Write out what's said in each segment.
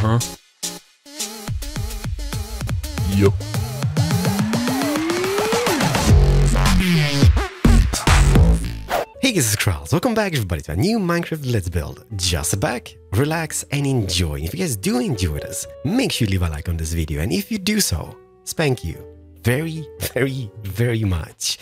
Uh-huh. Hey guys, it's Keralis. Welcome back everybody to a new Minecraft Let's Build. Just back, relax and enjoy. If you guys do enjoy this, make sure you leave a like on this video and if you do so, spank you very, very, very much.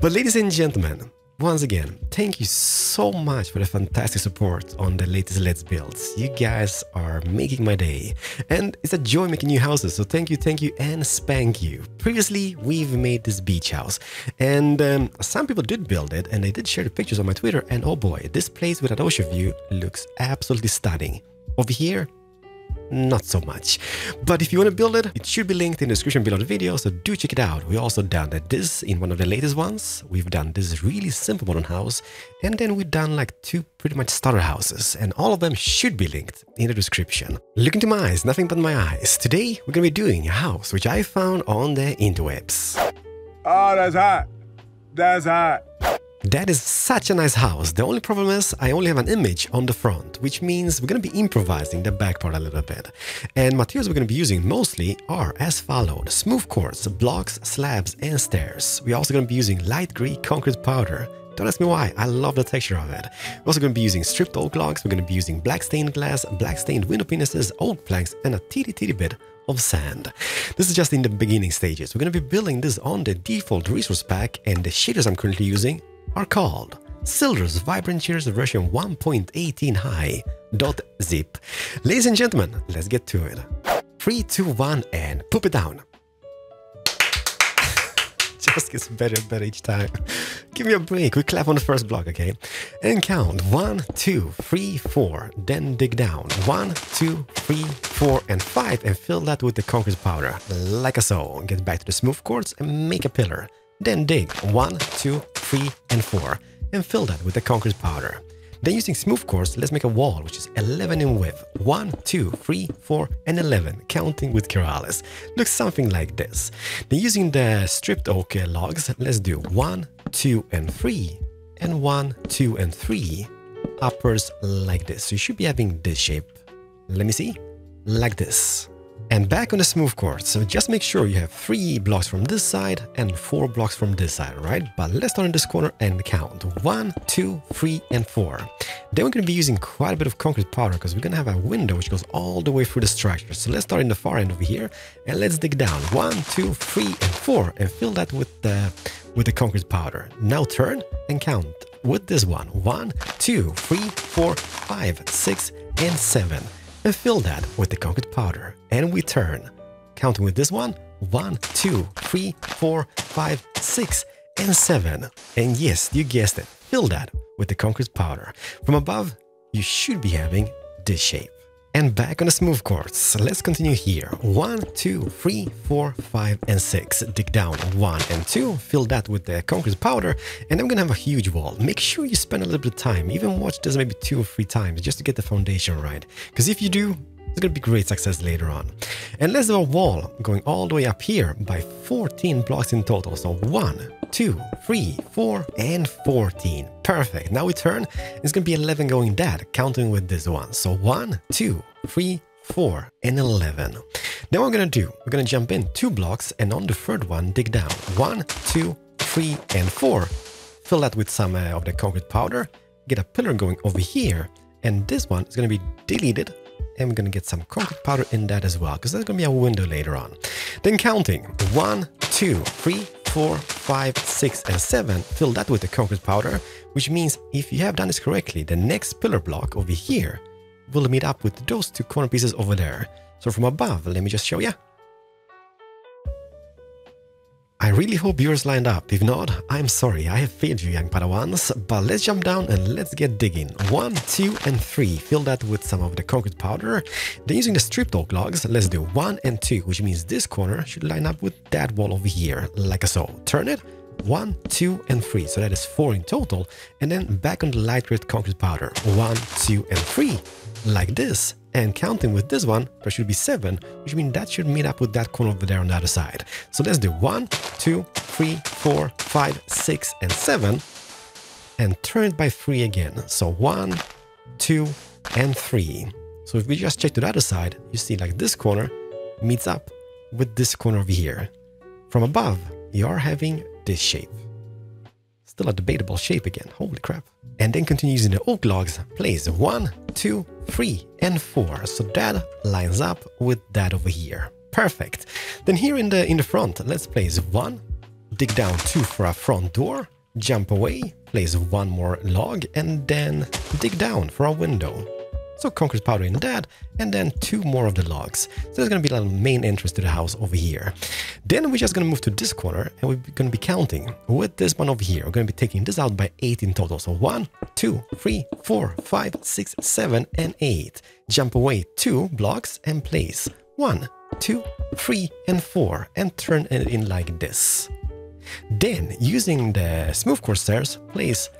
But ladies and gentlemen, once again, thank you so much for the fantastic support on the latest Let's Builds. You guys are making my day. And it's a joy making new houses, so thank you, thank you, and spank you. Previously, we've made this beach house. And um, some people did build it, and they did share the pictures on my Twitter. And oh boy, this place with an ocean view looks absolutely stunning. Over here, not so much. But if you want to build it, it should be linked in the description below the video, so do check it out. We also done this in one of the latest ones. We've done this really simple modern house, and then we've done like two pretty much starter houses, and all of them should be linked in the description. Look into my eyes, nothing but my eyes. Today, we're gonna be doing a house which I found on the interwebs. Oh, that's hot. That's hot. That is such a nice house. The only problem is I only have an image on the front, which means we're going to be improvising the back part a little bit. And materials we're going to be using mostly are as followed. Smooth quartz, blocks, slabs, and stairs. We're also going to be using light gray concrete powder. Don't ask me why, I love the texture of it. We're also going to be using stripped oak logs, we're going to be using black stained glass, black stained window pinises, oak planks, and a teeny teeny bit of sand. This is just in the beginning stages. We're going to be building this on the default resource pack and the shaders I'm currently using are called Sildur's Vibrant Shaders version 1.18 high zip. Ladies and gentlemen, let's get to it. 3, 2, 1 and poop it down. Just gets better and better each time. Give me a break. We clap on the first block, okay? And count. One, two, three, four. Then dig down. One, two, three, four, and five. And fill that with the concrete powder. Like a so. Get back to the smooth quartz and make a pillar. Then dig one, two, three, and four, and fill that with the concrete powder. Then using smooth quartz, let's make a wall which is 11 in width. 1, 2, 3, 4, and 11, counting with Keralis. Looks something like this. Then using the stripped oak logs, let's do 1, 2, and 3, and 1, 2, and 3 uppers like this. So you should be having this shape. Let me see. Like this. And back on the smooth quartz, so just make sure you have three blocks from this side and four blocks from this side, right? But let's start in this corner and count. One, two, three, and four. Then we're going to be using quite a bit of concrete powder because we're going to have a window which goes all the way through the structure. So let's start in the far end over here and let's dig down. One, two, three, and four and fill that with the, with the concrete powder. Now turn and count with this one. One, two, three, four, five, six, and seven and fill that with the concrete powder. And we turn. Counting with this one, one, two, three, four, five, six, and seven. And yes, you guessed it, fill that with the concrete powder. From above, you should be having this shape. And back on the smooth quartz. Let's continue here. One, two, three, four, five, and six. Dig down one and two. Fill that with the concrete powder. And I'm gonna have a huge wall. Make sure you spend a little bit of time. Even watch this maybe two or three times just to get the foundation right. Because if you do, it's gonna be great success later on. And let's do a wall going all the way up here by 14 blocks in total. So one, two, three, four, and 14. Perfect. Now we turn. It's going to be 11 going that, counting with this one. So one, two, three, four, and 11. Then what we're going to do, we're going to jump in two blocks and on the third one, dig down. One, two, three, and four. Fill that with some uh, of the concrete powder. Get a pillar going over here. And this one is going to be deleted and we're going to get some concrete powder in that as well because there's going to be a window later on. Then counting one, two, three, four, five, six, and seven, fill that with the concrete powder, which means if you have done this correctly, the next pillar block over here will meet up with those two corner pieces over there. So from above, let me just show you. I really hope yours lined up. If not, I'm sorry, I have failed you young Padawans, but let's jump down and let's get digging. One, two, and three. Fill that with some of the concrete powder. Then using the stripped oak logs, let's do one and two, which means this corner should line up with that wall over here, like so. Turn it, one, two, and three. So that is four in total. And then back on the light gray concrete powder. One, two, and three. Like this. And counting with this one, there should be seven, which means that should meet up with that corner over there on the other side. So let's do one, two, three, four, five, six, and seven. And turn it by three again. So one, two, and three. So if we just check to the other side, you see like this corner meets up with this corner over here. From above, you are having this shape. Still a debatable shape again, holy crap. And then continue using the oak logs, place one, two, three, and four. So that lines up with that over here. Perfect. Then here in the in the front, let's place one, dig down two for a front door, jump away, place one more log, and then dig down for a window. So concrete powder in that, and then two more of the logs. So there's gonna be a main entrance to the house over here. Then we're just gonna move to this corner, and we're gonna be counting with this one over here. We're gonna be taking this out by eight in total. So one, two, three, four, five, six, seven, and eight. Jump away two blocks and place one, two, three, and four, and turn it in like this. Then, using the smooth quartz stairs, place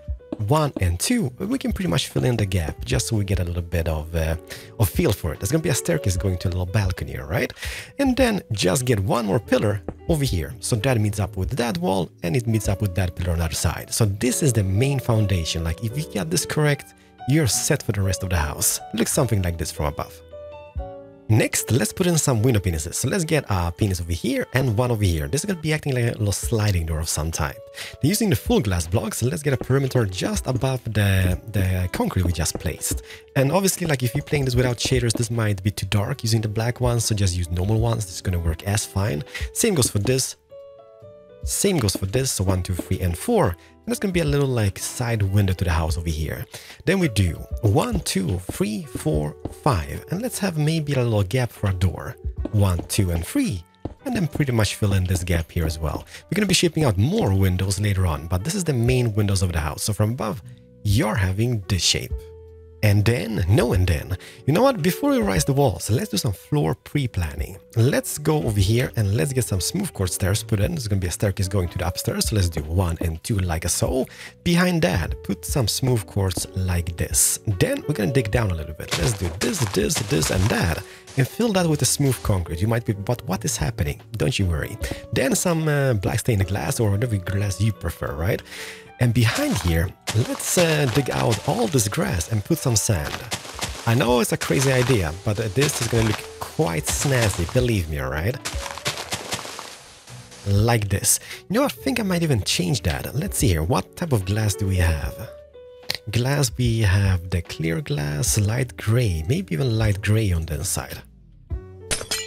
1 and 2, we can pretty much fill in the gap just so we get a little bit of, uh, of feel for it. There's going to be a staircase going to a little balcony, right? And then just get one more pillar over here. So that meets up with that wall and it meets up with that pillar on the other side. So this is the main foundation. Like if you get this correct, you're set for the rest of the house. It looks something like this from above. Next, let's put in some window penises. So let's get a penis over here and one over here. This is going to be acting like a little sliding door of some type. Then using the full glass blocks, let's get a perimeter just above the, the concrete we just placed. And obviously, like if you're playing this without shaders, this might be too dark using the black ones, so just use normal ones. This is going to work as fine. Same goes for this. Same goes for this, so one, two, three, and four. And that's gonna be a little like side window to the house over here. Then we do one, two, three, four, five. And let's have maybe a little gap for a door. One, two, and three. And then pretty much fill in this gap here as well. We're gonna be shaping out more windows later on, but this is the main windows of the house. So from above, you're having this shape. And then, no and then, you know what, before we rise the walls, let's do some floor pre-planning. Let's go over here and let's get some smooth quartz stairs put in. There's gonna be a staircase going to the upstairs, so let's do one and two like a so. Behind that, put some smooth quartz like this. Then we're gonna dig down a little bit. Let's do this, this, this, and that. And fill that with a smooth concrete. You might be, but what is happening? Don't you worry. Then some uh, black stained glass or whatever glass you prefer, right? And behind here, let's uh, dig out all this grass and put some sand. I know it's a crazy idea, but this is gonna look quite snazzy, believe me, alright? Like this. You know, I think I might even change that. Let's see here, what type of glass do we have? Glass, we have the clear glass, light gray, maybe even light gray on the inside.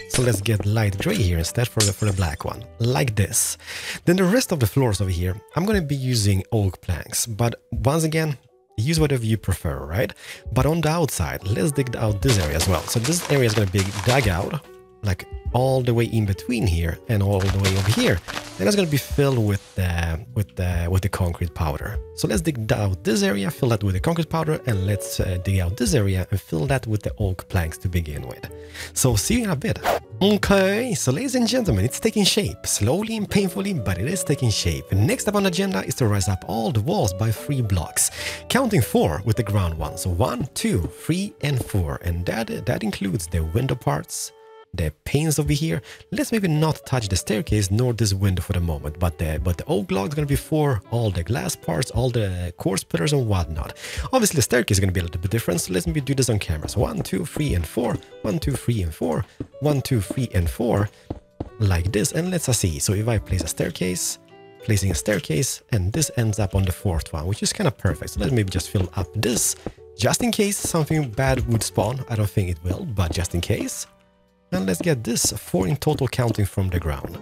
So let's get light gray here instead for the, for the black one, like this. Then the rest of the floors over here, I'm going to be using oak planks, but once again, use whatever you prefer, right? But on the outside, let's dig out this area as well. So this area is going to be dug out like all the way in between here and all the way over here. And it's to be filled with the, with the, with the concrete powder. So let's dig out this area, fill that with the concrete powder, and let's uh, dig out this area and fill that with the oak planks to begin with. So see you in a bit. Okay, so ladies and gentlemen, it's taking shape, slowly and painfully, but it is taking shape. Next up on the agenda is to rise up all the walls by three blocks, counting four with the ground one. So one, two, three, and four. And that, that includes the window parts, the panes over here. Let's maybe not touch the staircase nor this window for the moment, but the, but the oak log is going to be for all the glass parts, all the quartz pillars and whatnot. Obviously, the staircase is going to be a little bit different, so let's maybe do this on camera. So one, two, three, and four. One, two, three, and four. One, two, three, and four. Like this, and let's see. So if I place a staircase, placing a staircase, and this ends up on the fourth one, which is kind of perfect. So let's maybe just fill up this, just in case something bad would spawn. I don't think it will, but just in case. And let's get this, 4 in total counting from the ground.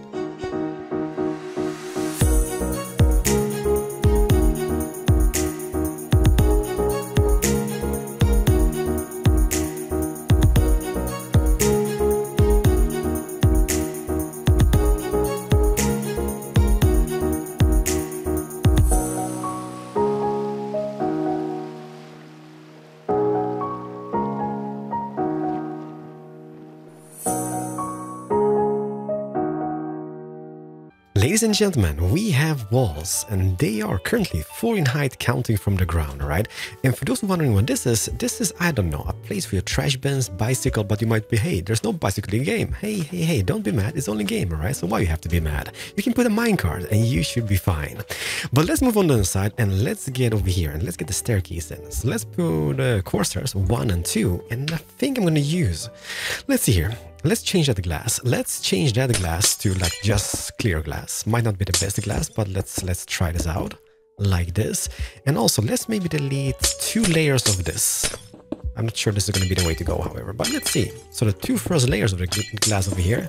Ladies and gentlemen, we have walls and they are currently 4 in height counting from the ground, right? And for those wondering what this is, this is, I don't know, a place for your trash bins, bicycle, but you might be, hey, there's no bicycle in game. Hey, hey, hey, don't be mad, it's only game, right? So why you have to be mad? You can put a minecart and you should be fine. But let's move on to the side and let's get over here and let's get the staircase in. So let's put uh, quartz 1 and 2 and I think I'm gonna use, let's see here, Let's change that glass. Let's change that glass to like just clear glass. Might not be the best glass, but let's let's try this out like this. And also let's maybe delete two layers of this. I'm not sure this is going to be the way to go, however, but let's see. So the two first layers of the glass over here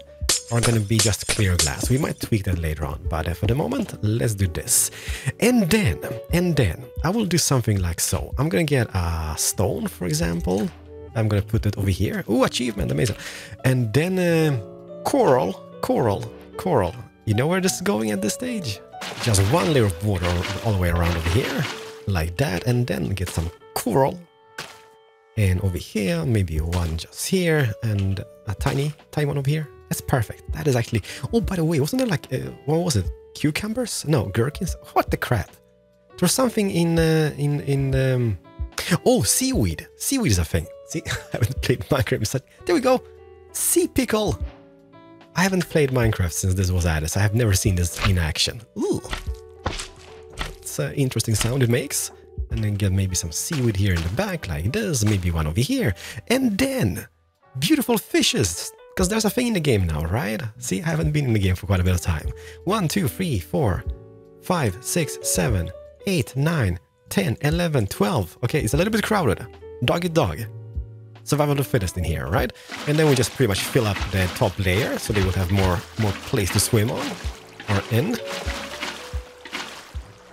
are going to be just clear glass. We might tweak that later on, but uh, for the moment, let's do this. And then, and then, I will do something like so. I'm going to get a stone, for example, I'm gonna put it over here. Oh, achievement, amazing. And then uh, coral, coral, coral. You know where this is going at this stage? Just one layer of water all the way around over here, like that, and then get some coral. And over here, maybe one just here, and a tiny, tiny one over here. That's perfect. That is actually... Oh, by the way, wasn't there like... Uh, what was it? Cucumbers? No, gherkins? What the crap? There's something in... Uh, in... in um... Oh, seaweed. Seaweed is a thing. See, I haven't played Minecraft. There we go! Sea pickle! I haven't played Minecraft since this was added, so I have never seen this in action. Ooh! An interesting sound it makes. And then get maybe some seaweed here in the back, like this, maybe one over here. And then, beautiful fishes! Because there's a thing in the game now, right? See, I haven't been in the game for quite a bit of time. One, two, three, four, five, six, seven, eight, nine, ten, eleven, twelve. Okay, it's a little bit crowded. Doggy dog survival of the fittest in here, right? And then we just pretty much fill up the top layer so they would have more, more place to swim on or in.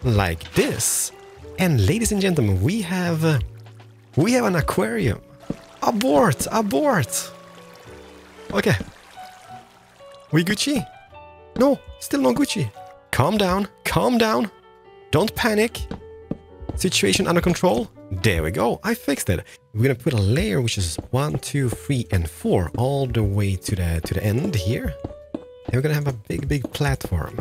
Like this. And ladies and gentlemen, we have uh, we have an aquarium. Abort! Abort! Okay. We Gucci? No, still no Gucci. Calm down, calm down. Don't panic. Situation under control. There we go, I fixed it. We're gonna put a layer which is one, two, three, and four all the way to the to the end here. And we're gonna have a big, big platform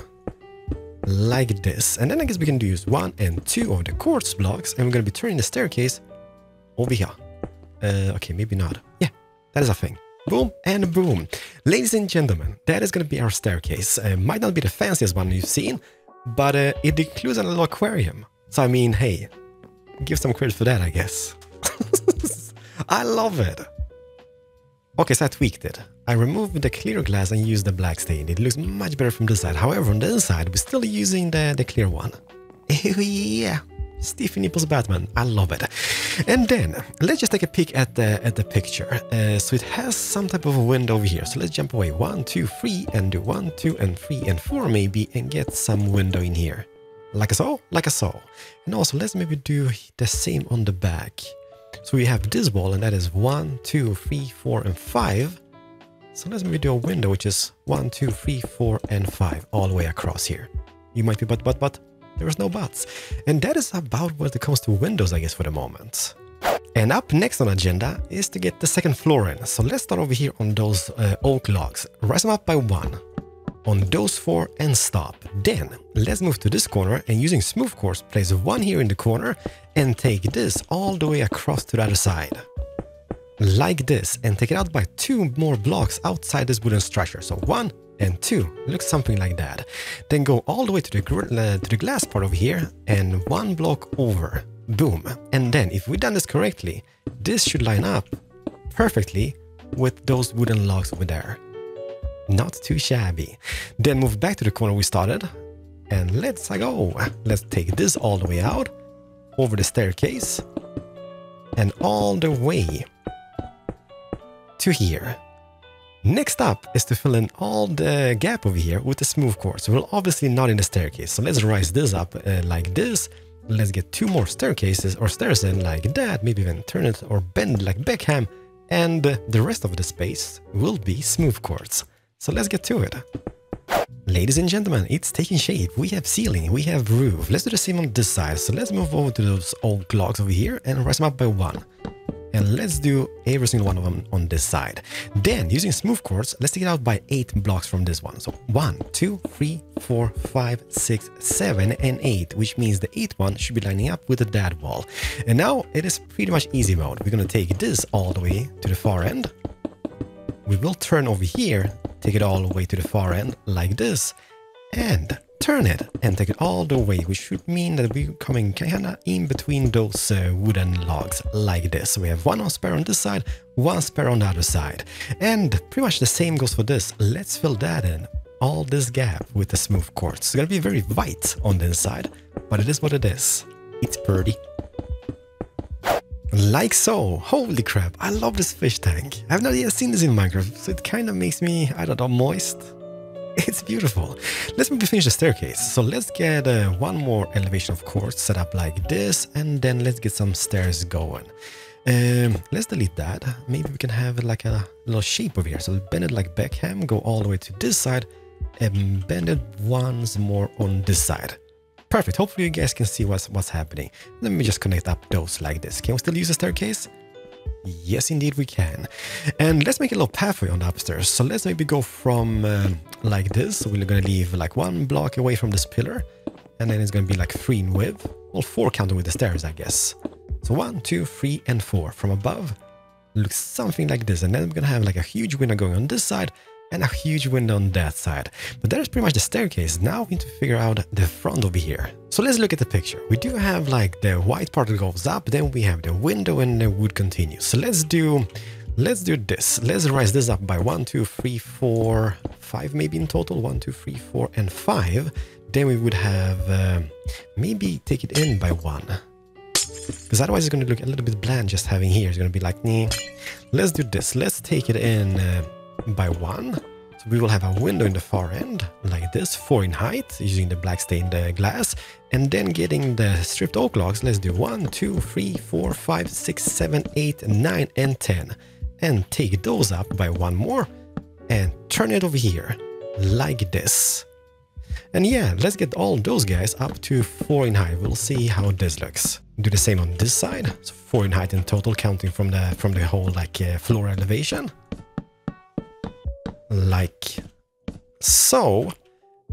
like this. And then I guess we can use one and two of the quartz blocks, and we're gonna be turning the staircase over here. Uh, okay, maybe not. Yeah, that is a thing. Boom and boom. Ladies and gentlemen, that is gonna be our staircase. Uh, might not be the fanciest one you've seen, but uh, it includes a little aquarium. So I mean, hey, give some credit for that, I guess. I love it. Okay, so I tweaked it. I removed the clear glass and used the black stain. It looks much better from the side. However, on the inside, we're still using the, the clear one. yeah, Stiffy Nipples Batman. I love it. And then, let's just take a peek at the, at the picture. Uh, so it has some type of a window over here. So let's jump away. One, two, three, and do one, two, and three, and four maybe, and get some window in here like so, like so. And also let's maybe do the same on the back. So we have this wall and that is one, two, three, four, and five. So let's maybe do a window which is one, two, three, four, and five all the way across here. You might be but, but, but, there is no buts. And that is about what it comes to windows, I guess, for the moment. And up next on agenda is to get the second floor in. So let's start over here on those uh, oak logs. Rise them up by one on those four and stop. Then let's move to this corner and using smooth quartz place one here in the corner and take this all the way across to the other side. Like this and take it out by two more blocks outside this wooden structure. So one and two, looks something like that. Then go all the way to the, uh, to the glass part over here and one block over. Boom. And then if we've done this correctly, this should line up perfectly with those wooden logs over there. Not too shabby. Then move back to the corner we started. And let's go. Let's take this all the way out. Over the staircase. And all the way to here. Next up is to fill in all the gap over here with the smooth quartz. Well, obviously not in the staircase. So let's rise this up uh, like this. Let's get two more staircases or stairs in like that. Maybe even turn it or bend like Beckham. And the rest of the space will be smooth quartz. So let's get to it. Ladies and gentlemen, it's taking shape. We have ceiling, we have roof. Let's do the same on this side. So let's move over to those old logs over here and rise them up by one. And let's do every single one of them on this side. Then, using smooth quartz, let's take it out by 8 blocks from this one. So one, two, three, four, five, six, seven, and 8, which means the 8th one should be lining up with the dad wall. And now it is pretty much easy mode. We're to take this all the way to the far end. We will turn over here, take it all the way to the far end like this, and turn it and take it all the way, which should mean that we're coming kinda in between those uh, wooden logs like this. we have one spare on this side, one spare on the other side. And pretty much the same goes for this. Let's fill that in, all this gap with the smooth quartz. It's gonna be very white on the inside, but it is what it is. It's pretty. Like so. Holy crap, I love this fish tank. I've not yet seen this in Minecraft, so it kind of makes me, I don't know, moist. It's beautiful. Let's maybe finish the staircase. So let's get uh, one more elevation, of course, set up like this, and then let's get some stairs going. Um, let's delete that. Maybe we can have like a little shape over here. So bend it like Beckham, go all the way to this side, and bend it once more on this side. Perfect. Hopefully you guys can see what's what's happening. Let me just connect up those like this. Can we still use the staircase? Yes, indeed we can. And let's make a little pathway on the upstairs. So let's maybe go from uh, like this. So we're going to leave like one block away from this pillar. And then it's going to be like three in width. Well, four counting with the stairs, I guess. So one, two, three, and four. From above, looks something like this. And then we're going to have like a huge window going on this side and a huge window on that side. But that is pretty much the staircase. Now we need to figure out the front over here. So let's look at the picture. We do have like the white part that goes up, then we have the window and the wood continues. So let's do let's do this. Let's rise this up by one, two, three, four, five maybe in total. One, two, three, four, and five. Then we would have uh, maybe take it in by one. Because otherwise it's going to look a little bit bland just having here. It's going to be like, nah. Let's do this. Let's take it in uh, by one. So we will have a window in the far end, like this, four in height, using the black stained uh, glass. And then getting the stripped oak logs, let's do one, two, three, four, five, six, seven, eight, nine, and 10. And take those up by one more and turn it over here, like this. And yeah, let's get all those guys up to 4 in height. We'll see how this looks. Do the same on this side. So 4 in height in total, counting from the from the whole like uh, floor elevation like so.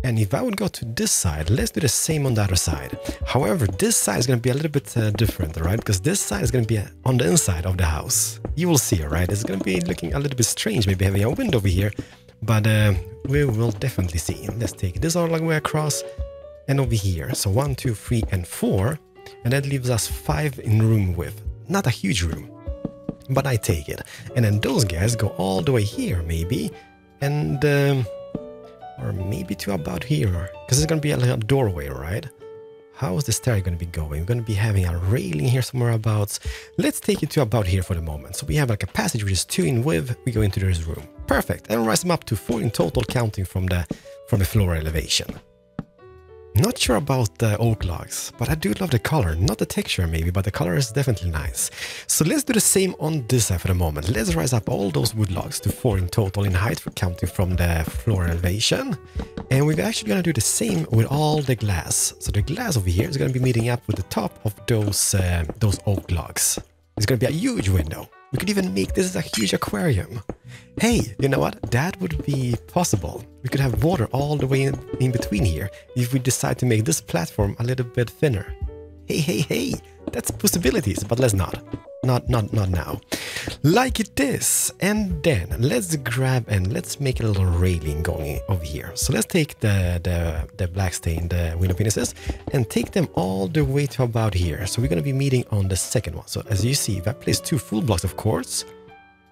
And if I would go to this side, let's do the same on the other side. However, this side is going to be a little bit uh, different, right? Because this side is going to be uh, on the inside of the house. You will see, right? It's going to be looking a little bit strange, maybe having a window over here. But uh, we will definitely see. Let's take this all the way across and over here. So one, two, three, and four. And that leaves us five in room width. Not a huge room, but I take it. And then those guys go all the way here, maybe and um, or maybe to about here because it's going to be a little doorway right? How is the stair going to be going? We're going to be having a railing here somewhere about let's take it to about here for the moment. So we have like a passage which is two in width we go into this room. Perfect and rise them up to four in total counting from the from the floor elevation not sure about the oak logs, but I do love the color. Not the texture maybe, but the color is definitely nice. So let's do the same on this side for the moment. Let's rise up all those wood logs to 4 in total in height, for counting from the floor elevation. And we're actually going to do the same with all the glass. So the glass over here is going to be meeting up with the top of those, uh, those oak logs. It's going to be a huge window. We could even make this a huge aquarium. Hey, you know what? That would be possible. We could have water all the way in, in between here if we decide to make this platform a little bit thinner. Hey, hey, hey, that's possibilities, but let's not not not not now. Like this and then let's grab and let's make a little railing going over here. So let's take the the, the black stain the window penises and take them all the way to about here. So we're going to be meeting on the second one. So as you see if i place two full blocks of quartz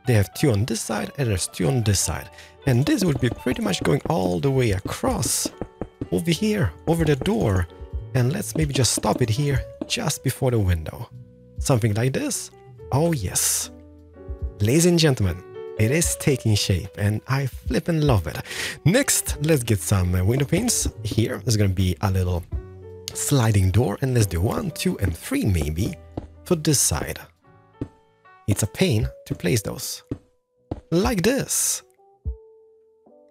they have two on this side and there's two on this side. And this would be pretty much going all the way across over here over the door. And let's maybe just stop it here just before the window. Something like this Oh yes. Ladies and gentlemen, it is taking shape and I flip and love it. Next, let's get some window panes. Here, there's gonna be a little sliding door and let's do one, two, and three maybe for this side. It's a pain to place those. Like this.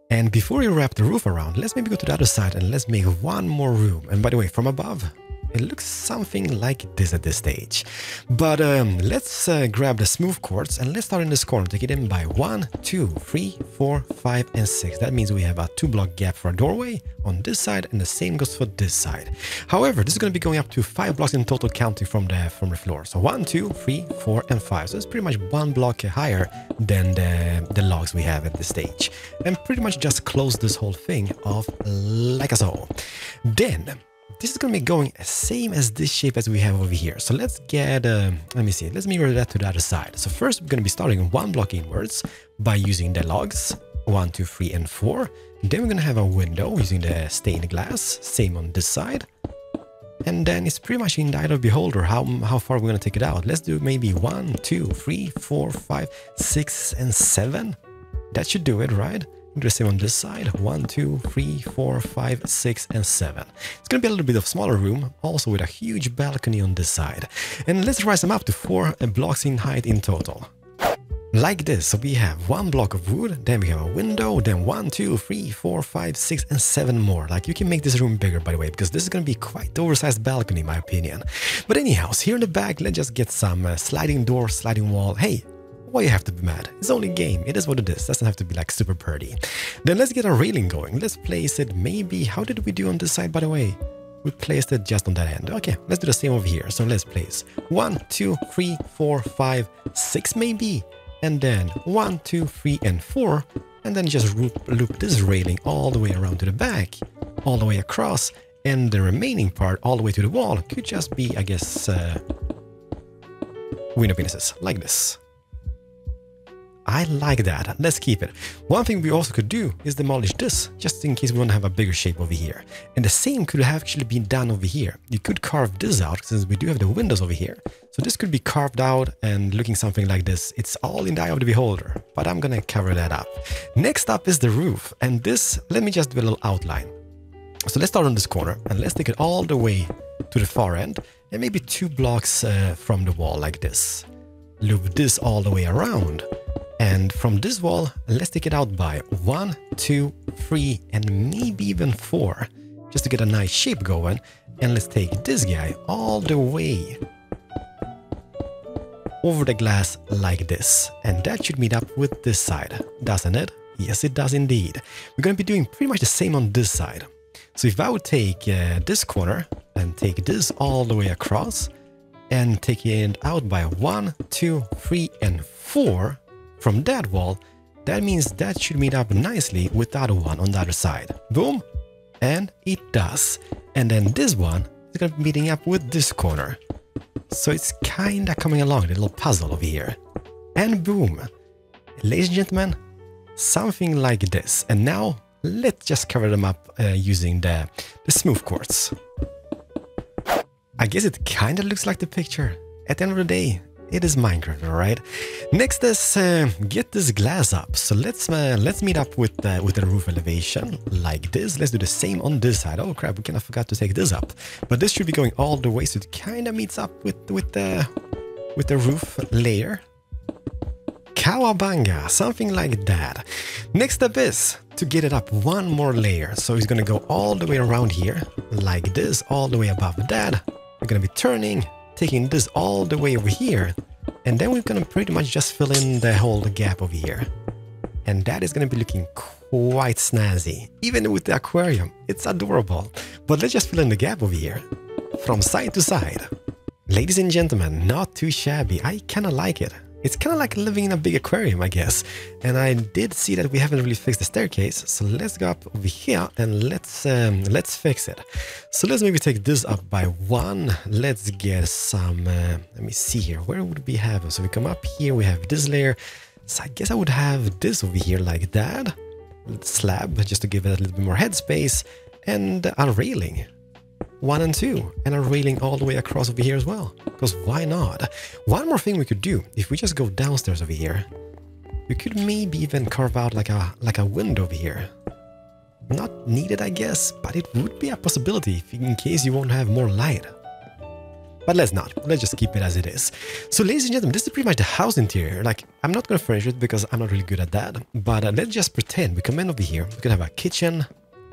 And before we wrap the roof around, let's maybe go to the other side and let's make one more room. And by the way, from above, it looks something like this at this stage. But um, let's uh, grab the smooth quartz and let's start in this corner. Take it in by one, two, three, four, five, and 6. That means we have a 2 block gap for a doorway on this side and the same goes for this side. However, this is going to be going up to 5 blocks in total counting from the, from the floor. So one, two, three, four, and 5. So it's pretty much one block higher than the, the logs we have at this stage. And pretty much just close this whole thing off like so. Then this is going to be going same as this shape as we have over here. So let's get, uh, let me see, let's mirror that to the other side. So first we're going to be starting one block inwards by using the logs, one, two, three, and four. Then we're going to have a window using the stained glass, same on this side. And then it's pretty much in the eye of beholder how, how far we're going to take it out. Let's do maybe one, two, three, four, five, six, and seven. That should do it, right? Same on this side. One, two, three, four, five, six, and seven. It's gonna be a little bit of smaller room, also with a huge balcony on this side. And let's rise them up to four blocks in height in total. Like this, so we have one block of wood, then we have a window, then one, two, three, four, five, six, and seven more. Like you can make this room bigger, by the way, because this is gonna be quite oversized balcony, in my opinion. But anyhow, here in the back, let's just get some uh, sliding door, sliding wall. Hey, why you have to be mad? It's only a game. It is what it is. Doesn't have to be like super pretty. Then let's get a railing going. Let's place it maybe... How did we do on this side, by the way? We placed it just on that end. Okay, let's do the same over here. So let's place one, two, three, four, five, six maybe. And then one, two, three, and four. And then just loop, loop this railing all the way around to the back, all the way across. And the remaining part all the way to the wall could just be, I guess, uh, window penises, like this. I like that. Let's keep it. One thing we also could do is demolish this, just in case we want to have a bigger shape over here. And the same could have actually been done over here. You could carve this out, since we do have the windows over here. So this could be carved out and looking something like this. It's all in the eye of the beholder, but I'm gonna cover that up. Next up is the roof, and this, let me just do a little outline. So let's start on this corner, and let's take it all the way to the far end, and maybe two blocks uh, from the wall like this. Loop this all the way around. And from this wall, let's take it out by one, two, three, and maybe even four, just to get a nice shape going. And let's take this guy all the way over the glass like this. And that should meet up with this side, doesn't it? Yes, it does indeed. We're going to be doing pretty much the same on this side. So if I would take uh, this corner and take this all the way across and take it out by one, two, three, and four, from that wall, that means that should meet up nicely with the other one on the other side. Boom! And it does. And then this one is going to be meeting up with this corner. So it's kinda coming along, the little puzzle over here. And boom! Ladies and gentlemen, something like this. And now, let's just cover them up uh, using the, the smooth quartz. I guess it kinda looks like the picture. At the end of the day, it is Minecraft, all right. Next is uh, get this glass up. So let's uh, let's meet up with uh, with the roof elevation like this. Let's do the same on this side. Oh crap, we kind of forgot to take this up. But this should be going all the way, so it kind of meets up with with the with the roof layer. Cowabunga, something like that. Next step is to get it up one more layer. So he's gonna go all the way around here, like this, all the way above that. We're gonna be turning, taking this all the way over here, and then we're gonna pretty much just fill in the whole gap over here. And that is gonna be looking quite snazzy, even with the aquarium. It's adorable. But let's just fill in the gap over here, from side to side. Ladies and gentlemen, not too shabby. I kinda like it. It's kind of like living in a big aquarium, I guess. And I did see that we haven't really fixed the staircase, so let's go up over here and let's um, let's fix it. So let's maybe take this up by one. Let's get some, uh, let me see here, where would we have? So we come up here, we have this layer. So I guess I would have this over here like that. Slab, just to give it a little bit more headspace. And a railing one and two, and are railing all the way across over here as well. Because why not? One more thing we could do, if we just go downstairs over here, we could maybe even carve out like a like a window over here. Not needed, I guess, but it would be a possibility in case you won't have more light. But let's not. Let's just keep it as it is. So ladies and gentlemen, this is pretty much the house interior. Like, I'm not going to furnish it because I'm not really good at that. But uh, let's just pretend we come in over here. We can have a kitchen,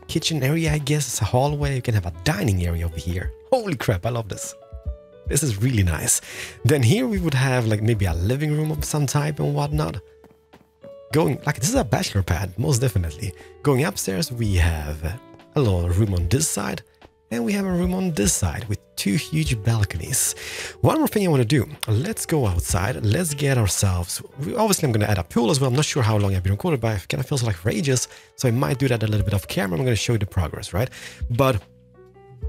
kitchen area, I guess. It's a hallway. You can have a dining area over here. Holy crap, I love this. This is really nice. Then here we would have like maybe a living room of some type and whatnot. Going, like this is a bachelor pad, most definitely. Going upstairs, we have a little room on this side and we have a room on this side with two huge balconies. One more thing I want to do. Let's go outside. Let's get ourselves... Obviously, I'm going to add a pool as well. I'm not sure how long I've been recorded, but it kind of feels like for ages. So I might do that a little bit off camera. I'm going to show you the progress, right? But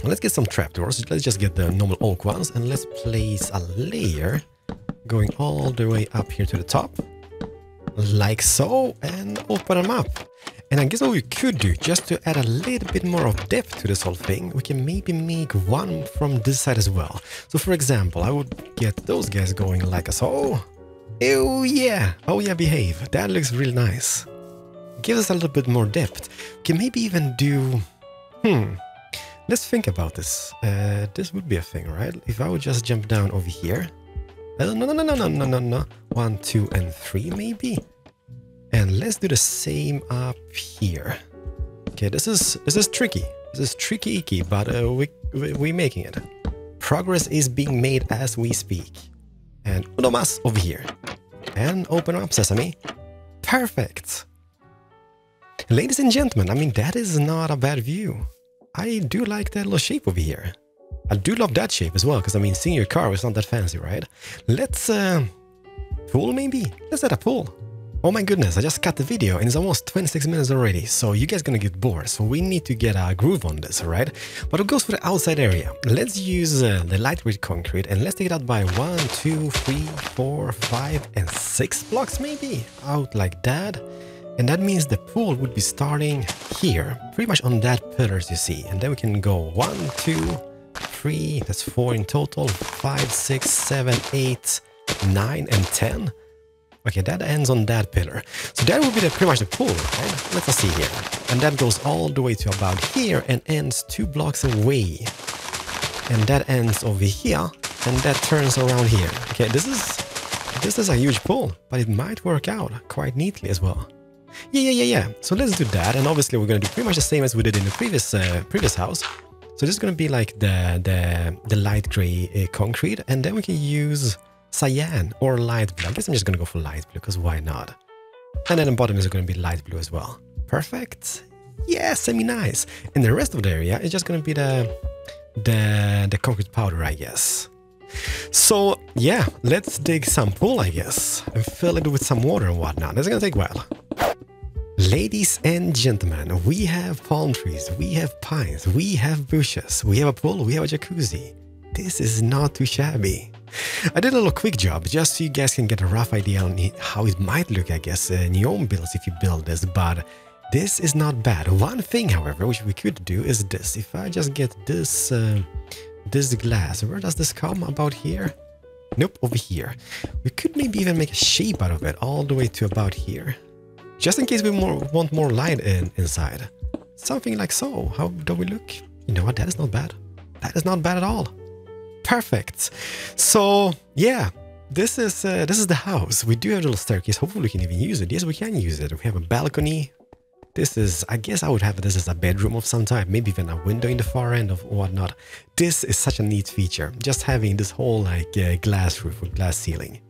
let's get some trapdoors. Let's just get the normal oak ones. And let's place a layer going all the way up here to the top. Like so. And open them up. And I guess what we could do, just to add a little bit more of depth to this whole thing, we can maybe make one from this side as well. So for example, I would get those guys going like so. Oh yeah, oh yeah, behave. That looks really nice. Gives us a little bit more depth. We can maybe even do... Hmm, let's think about this. Uh, this would be a thing, right? If I would just jump down over here. Uh, no, no, no, no, no, no, no, no. One, two, and three maybe? And let's do the same up here. Okay, this is this is tricky. This is tricky icky, but uh, we, we, we're making it. Progress is being made as we speak. And uno más over here. And open up sesame. Perfect. Ladies and gentlemen, I mean, that is not a bad view. I do like that little shape over here. I do love that shape as well, because I mean, seeing your car was not that fancy, right? Let's, uh, pool maybe? Let's add a pool. Oh my goodness, I just cut the video and it's almost 26 minutes already, so you guys gonna get bored, so we need to get a groove on this, alright? But it goes for the outside area. Let's use uh, the lightweight concrete and let's take it out by 1, 2, 3, 4, 5 and 6 blocks maybe? Out like that. And that means the pool would be starting here, pretty much on that pillars you see. And then we can go 1, 2, 3, that's 4 in total, 5, 6, 7, 8, 9 and 10. Okay, that ends on that pillar. So that would be the, pretty much the pool, right? Let's see here. And that goes all the way to about here and ends two blocks away. And that ends over here, and that turns around here. Okay, this is this is a huge pool, but it might work out quite neatly as well. Yeah, yeah, yeah, yeah. So let's do that, and obviously we're gonna do pretty much the same as we did in the previous uh, previous house. So this is gonna be like the the the light gray uh, concrete, and then we can use cyan or light blue. I guess I'm just gonna go for light blue because why not? And then the bottom is gonna be light blue as well. Perfect. Yeah, semi-nice. And the rest of the area is just gonna be the the the concrete powder, I guess. So yeah, let's dig some pool, I guess, and fill it with some water and whatnot. That's gonna take a while. Ladies and gentlemen, we have palm trees, we have pines, we have bushes, we have a pool, we have a jacuzzi. This is not too shabby. I did a little quick job just so you guys can get a rough idea on how it might look, I guess, in your own builds if you build this, but this is not bad. One thing, however, which we could do is this. If I just get this, uh, this glass, where does this come? About here? Nope, over here. We could maybe even make a shape out of it all the way to about here. Just in case we more, want more light in inside. Something like so. How do we look? You know what? That is not bad. That is not bad at all perfect. So yeah, this is uh, this is the house. We do have a little staircase. Hopefully we can even use it. Yes, we can use it. We have a balcony. This is, I guess I would have this as a bedroom of some type, maybe even a window in the far end of whatnot. This is such a neat feature, just having this whole like uh, glass roof with glass ceiling.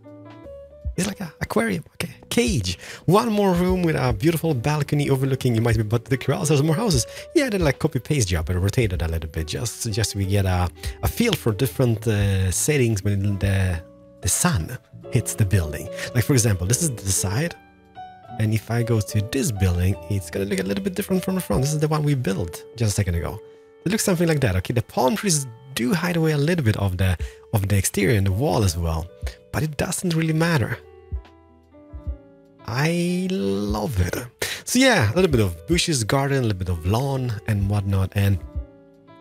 It's like an aquarium, okay, cage. One more room with a beautiful balcony overlooking. You might be, but the corrals has more houses. Yeah, then like copy paste job and rotate it a little bit, just just we get a, a feel for different uh, settings when the the sun hits the building. Like for example, this is the side, and if I go to this building, it's gonna look a little bit different from the front. This is the one we built just a second ago. It looks something like that. Okay, the palm trees do hide away a little bit of the of the exterior and the wall as well, but it doesn't really matter. I love it. So yeah, a little bit of bushes, garden, a little bit of lawn and whatnot, and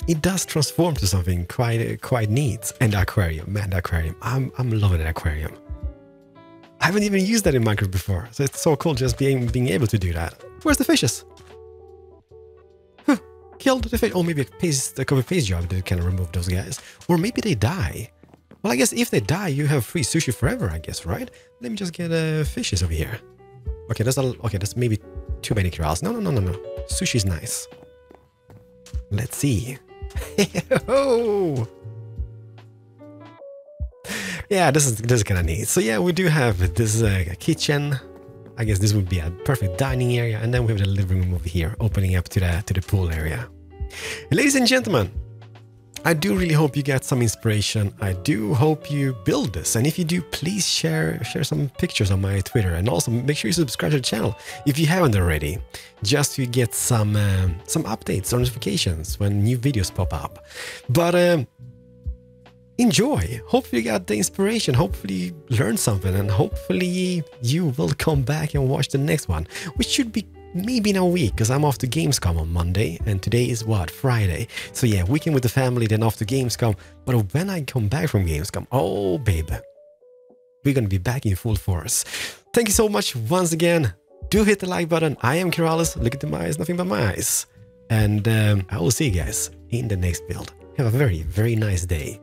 it does transform to something quite quite neat. And the aquarium, man, the aquarium. I'm I'm loving the aquarium. I haven't even used that in Minecraft before, so it's so cool just being being able to do that. Where's the fishes? Killed the fish. or maybe a paste, a copy paste job that can remove those guys, or maybe they die. Well, I guess if they die, you have free sushi forever. I guess, right? Let me just get uh, fishes over here. Okay, that's a okay. That's maybe too many corrals. No, no, no, no, no. Sushi's nice. Let's see. oh! Yeah, this is this is kind of neat. So yeah, we do have this uh, kitchen. I guess this would be a perfect dining area, and then we have the living room over here, opening up to the to the pool area. Ladies and gentlemen, I do really hope you get some inspiration. I do hope you build this. And if you do, please share share some pictures on my Twitter. And also make sure you subscribe to the channel if you haven't already, just to get some um, some updates or notifications when new videos pop up. But um, enjoy. Hopefully you got the inspiration. Hopefully you learned something. And hopefully you will come back and watch the next one, which should be maybe in a week because I'm off to Gamescom on Monday and today is what Friday. So yeah, weekend with the family, then off to Gamescom. But when I come back from Gamescom, oh babe, we're gonna be back in full force. Thank you so much once again. Do hit the like button. I am Keralis. Look at the eyes, nothing but my eyes. And um, I will see you guys in the next build. Have a very, very nice day.